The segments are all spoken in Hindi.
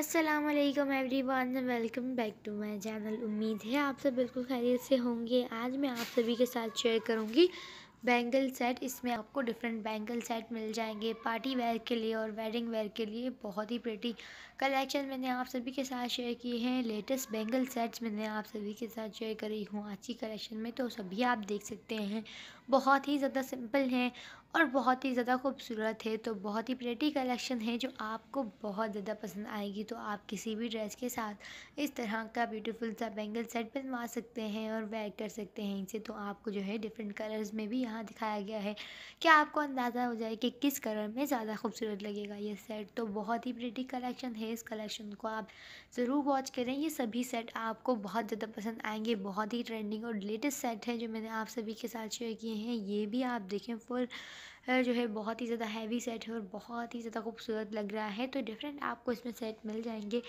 अस्सलाम वालेकुम everyone welcome back to my channel उम्मीद है आप सब बिल्कुल खैरियत से होंगे। आज मैं आप सभी के साथ शेयर करूँगी बैंगल सेट, इसमें आपको डिफरेंट बैंगल सेट मिल जाएँगे। पार्टी वेयर के लिए और वेडिंग वेयर के लिए बहुत ही प्रेटी कलेक्शन मैंने आप सभी के साथ शेयर किए हैं। लेटेस्ट बैंगल सेट्स मैंने आप सभी के साथ शेयर करी हूँ। आज की कलेक्शन में तो सभी आप देख सकते हैं। बहुत ही ज़्यादा सिंपल हैं और बहुत ही ज़्यादा खूबसूरत है। तो बहुत ही प्रेटी कलेक्शन है जो आपको बहुत ज़्यादा पसंद आएगी। तो आप किसी भी ड्रेस के साथ इस तरह का ब्यूटीफुल सा बैंगल सेट बनवा सकते हैं और वेयर कर सकते हैं इनसे। तो आपको जो है डिफरेंट कलर्स में भी यहाँ दिखाया गया है। क्या आपको अंदाज़ा हो जाए कि किस कलर में ज़्यादा खूबसूरत लगेगा? ये सेट तो बहुत ही ब्रिटी कलेक्शन है। इस कलेक्शन को आप ज़रूर वॉच करें। ये सभी सेट आपको बहुत ज़्यादा पसंद आएँगे। बहुत ही ट्रेंडिंग और लेटेस्ट सेट है जो मैंने आप सभी के साथ शेयर किए हैं। ये भी आप देखें फुल जो है बहुत ही ज़्यादा हैवी सेट है और बहुत ही ज़्यादा खूबसूरत लग रहा है। तो डिफरेंट आपको इसमें सेट मिल जाएँगे,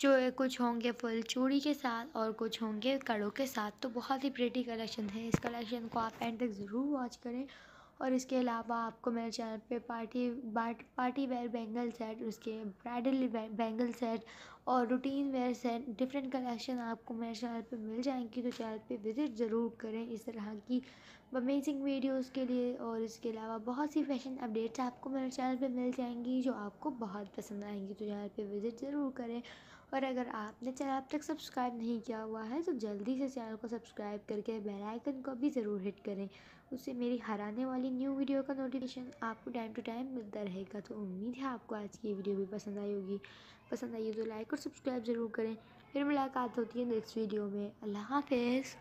जो कुछ होंगे फुल चूड़ी के साथ और कुछ होंगे कड़ों के साथ। तो बहुत ही प्रेटी कलेक्शन है। इस कलेक्शन को आप एंड तक ज़रूर वॉच करें। और इसके अलावा आपको मेरे चैनल पे पार्टी बाट पार्टी वेयर बैंगल सेट, उसके ब्राइडल बैंगल सेट और routine wear set, different collection आपको मेरे चैनल पे मिल जाएँगी तो चैनल पे विज़िट ज़रूर करें इस तरह की अमेजिंग वीडियोस के लिए। और इसके अलावा बहुत सी फ़ैशन अपडेट्स आपको मेरे चैनल पे मिल जाएँगी, जो आपको बहुत पसंद आएँगी तो चैनल पे विज़िट ज़रूर करें। और अगर आपने चैनल अब तक सब्सक्राइब नहीं किया हुआ है तो जल्दी से चैनल को सब्सक्राइब करके बेल आइकन को भी ज़रूर हिट करें। उससे मेरी हर आने वाली न्यू वीडियो का नोटिफिकेशन आपको टाइम टू टाइम मिलता रहेगा। तो उम्मीद है आपको आज की वीडियो भी पसंद आई होगी। पसंद आई तो लाइक और सब्सक्राइब ज़रूर करें। फिर मुलाकात होती है नेक्स्ट वीडियो में। अल्लाह हाफिज़।